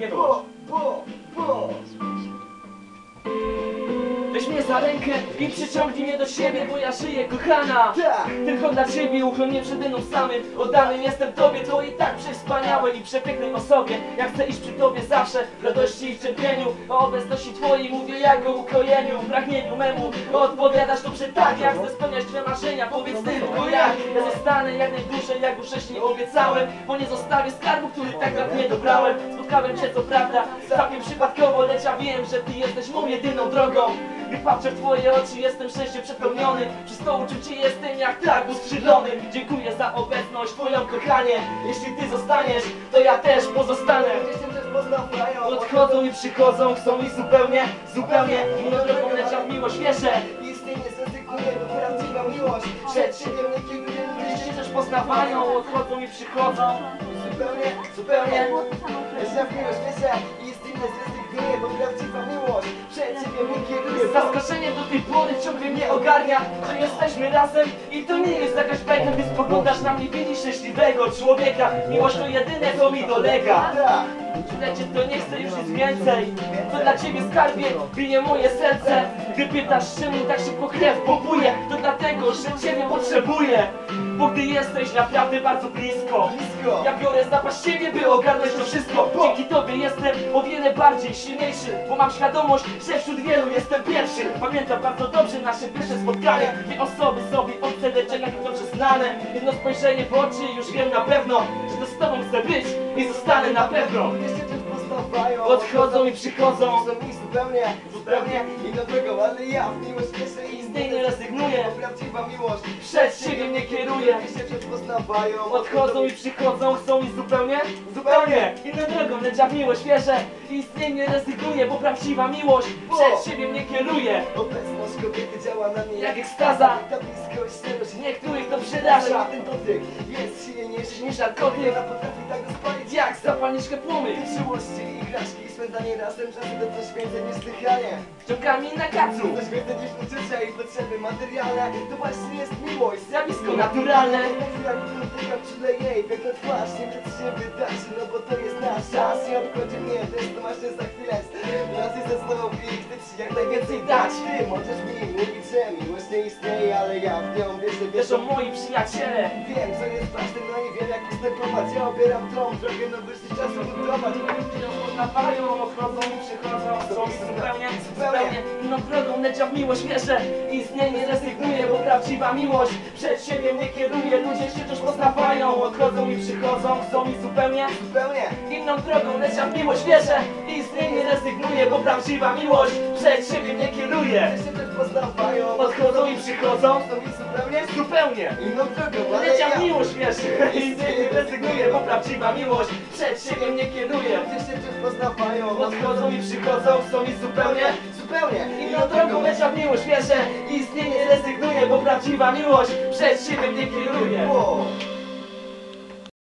Nie było. Za rękę i przyciągnij mnie do siebie, bo ja żyję, kochana. Tak. Tylko dla ciebie uchronię przed mną samym. Oddanym jestem tobie, to i tak przewspaniałej i przepięknej osobie. Ja chcę iść przy tobie zawsze, w radości i cierpieniu. O obecności twojej mówię jak o ukojeniu, pragnieniu memu. Odpowiadasz to przy tak, jak chcę spełniać twoje marzenia. Powiedz tylko jak, ja zostanę jak najdłużej, jak już wcześniej obiecałem. Bo nie zostawię skarbu, który tak dawnie dobrałem. Spotkałem cię co prawda, całkiem przypadkowo Lecz ja wiem, że ty jesteś moją jedyną drogą gdy patrzę w twoje oczy, jestem szczęście przepełniony Przez to uczucie jestem jak tak uskrzydlony Dziękuję za obecność twoją kochanie Jeśli ty zostaniesz, to ja też pozostanę Jestem też poznawają. Odchodzą i przychodzą, chcą mi zupełnie, zupełnie Inną drogą leciał miłość, wierzę Istnienie zrezygnuję, bo prawdziwa miłość. Przed siebie mnie kieruje, Jeśli też poznawają, odchodzą i przychodzą Zupełnie, zupełnie. Jeszcze w miłość wierzę. Istnienie zrezygnuję, bo prawdziwa miłość. Przed siebie mnie kieruje. Zaskoczenie do tej pory ciągle mnie ogarnia Że jesteśmy razem i to nie jest jakaś bajka Gdy spoglądasz na mnie, widzisz szczęśliwego człowieka Miłość to jedyne, co mi dolega. Lecie to nie chcę już nic więcej To dla ciebie skarbie bije moje serce Gdy pytasz czemu tak szybko krew pompuje To dlatego, że ciebie potrzebuję Bo gdy jesteś naprawdę bardzo blisko Blisko. Ja biorę zapas siebie, by ogarnąć to wszystko. Dzięki tobie jestem o wiele bardziej silniejszy Bo mam świadomość, że wśród wielu jestem pierwszy. Pamiętam bardzo dobrze nasze pierwsze spotkanie Dwie osoby sobie obce, lecz jednak dobrze znane. Jedno spojrzenie w oczy, już wiem na pewno Że to z tobą chcę być i zostanę na pewno. Odchodzą i przychodzą. Są mi zupełnie, zupełnie inną drogą, ale ja w miłość wierzę i Z niej rezygnuję. Bo prawdziwa miłość. Przed siebie mnie kieruje. Jeszcze też poznawają. Odchodzą i przychodzą, chcą mi zupełnie, zupełnie. Inną drogą, lecz ja w miłość wierzę. I z niej nie rezygnuję, bo prawdziwa miłość przed siebie mnie kieruje. Obecność kobiety działa na mnie Jak ekstaza. Ta bliskość, szczerość, Niektórych to przeraża. ten dotyk. Jest silniejszy niż narkotyk, Ona potrafi tak rozpalić jak zapalniczkę płomyk Czułości, igraszki i spędzanie razem czasu to coś więcej niż zdychanie Mnie na kacu, Coś więcej niż uczucia i potrzeby materialne To właśnie jest miłość zjawisko naturalne Jak dotyka czule jej piękna twarz Nie wiem co się wydarzy, no bo to jest nasz czas Nie obchodzi mnie też to właśnie za chwilę Nas jest zastanowi i chcę ci jak najwięcej dać Ty możesz mi miłość nie istnieje Ale ja w nią wierzę, Wierzą wierzę. moi przyjaciele. Wiem co jest ważne, no i wiem jak postępować Ja obieram tą drogę, no wyższy czas budować Poznawają, odchodzą i przychodzą, chcą mi zupełnie, zupełnie inną drogą, lecz ja w miłość wierzę. I z niej nie rezygnuję, bo prawdziwa miłość przed siebie mnie kieruje, ludzie się też poznawają, odchodzą i przychodzą, chcą mi zupełnie Zupełnie. inną drogą, lecz ja w miłość wierzę. I z niej nie rezygnuję, bo prawdziwa miłość przed siebie mnie kieruje. Poznawają Odchodzą i przychodzą, To mi zupełnie zupełnie. inną drogą, ale Lecz ja miłość wierzę i nie rezygnuję, bo prawdziwa miłość przed siebie mnie kieruje. Wszyscy też poznawają Odchodzą i przychodzą, chcą mi zupełnie Zupełnie Inną drogą, w miłość wierzę i z niej nie rezygnuję, bo prawdziwa miłość przed siebie mnie kieruje. Wow.